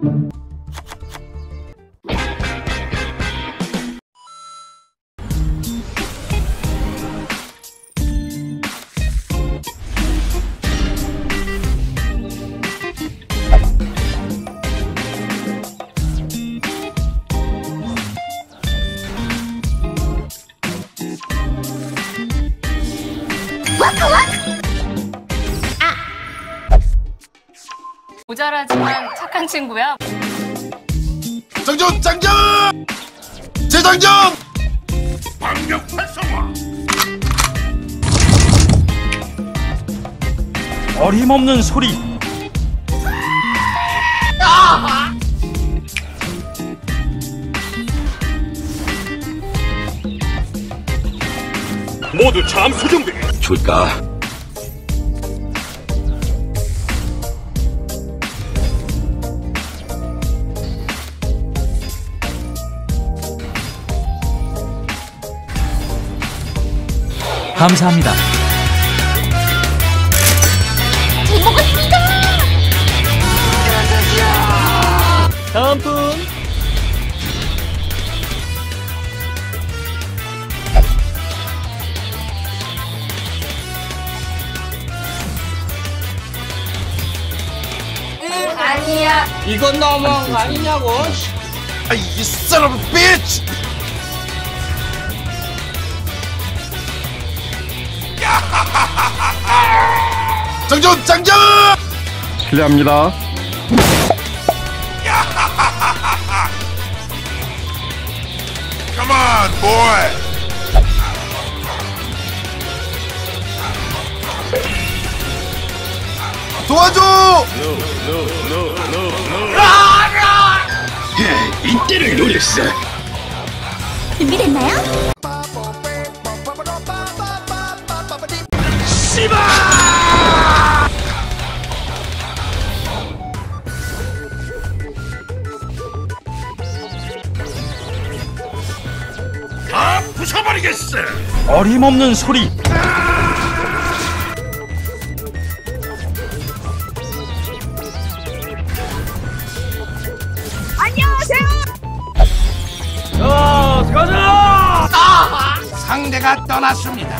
What the what? 모자라지만 착한 친구야. 장전 장전! 재장전! 방력 활성화. 어림없는 소리. 모두 잠수 준비. 줄까 감사합니다. 다음 분 아니야. 이건 너무한 거 아니냐고. 아, you son of a bitch 장전 장전 실례합니다. Come on boy 도와줘 이때를 노렸어 준비됐나요? 부숴버리겠어. 어림없는 소리. 상대가 떠났습니다